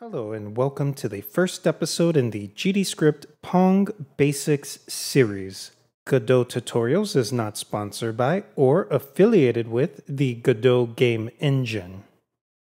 Hello, and welcome to the first episode in the GDScript Pong Basics series. Godot Tutorials is not sponsored by or affiliated with the Godot game engine.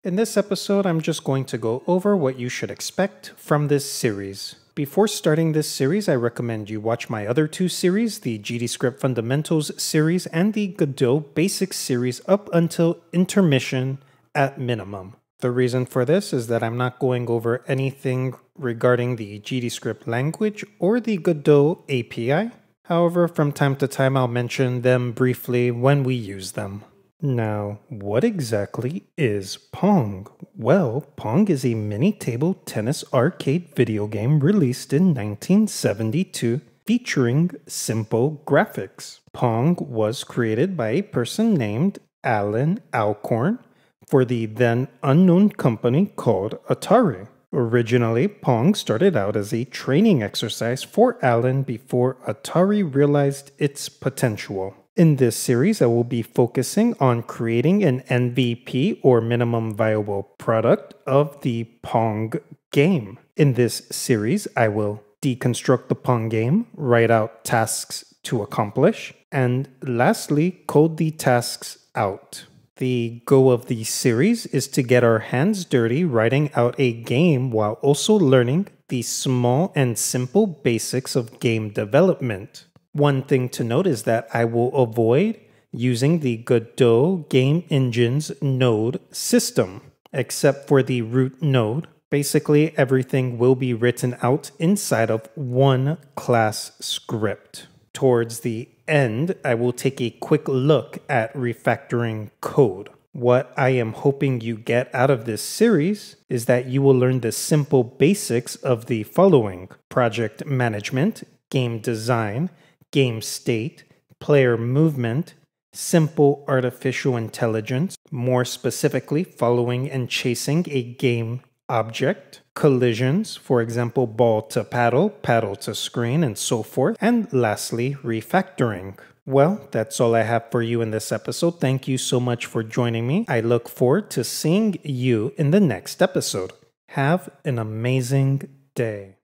In this episode, I'm just going to go over what you should expect from this series. Before starting this series, I recommend you watch my other two series, the GDScript Fundamentals series and the Godot Basics series up until intermission at minimum. The reason for this is that I'm not going over anything regarding the GDScript language or the Godot API. However, from time to time I'll mention them briefly when we use them. Now, what exactly is Pong? Well, Pong is a mini table tennis arcade video game released in 1972 featuring simple graphics. Pong was created by a person named Allan Alcorn for the then unknown company called Atari. Originally, Pong started out as a training exercise for Allan before Atari realized its potential. In this series, I will be focusing on creating an MVP or minimum viable product of the Pong game. In this series, I will deconstruct the Pong game, write out tasks to accomplish, and lastly, code the tasks out. The goal of the series is to get our hands dirty writing out a game while also learning the small and simple basics of game development. One thing to note is that I will avoid using the Godot game engine's node system, except for the root node. Basically, everything will be written out inside of one class script. Towards the end, I will take a quick look at refactoring code. What I am hoping you get out of this series is that you will learn the simple basics of the following project management, game design, game state, player movement, simple artificial intelligence, more specifically, following and chasing a game object, collisions, for example, ball to paddle, paddle to screen, and so forth, and lastly, refactoring. Well, that's all I have for you in this episode. Thank you so much for joining me. I look forward to seeing you in the next episode. Have an amazing day.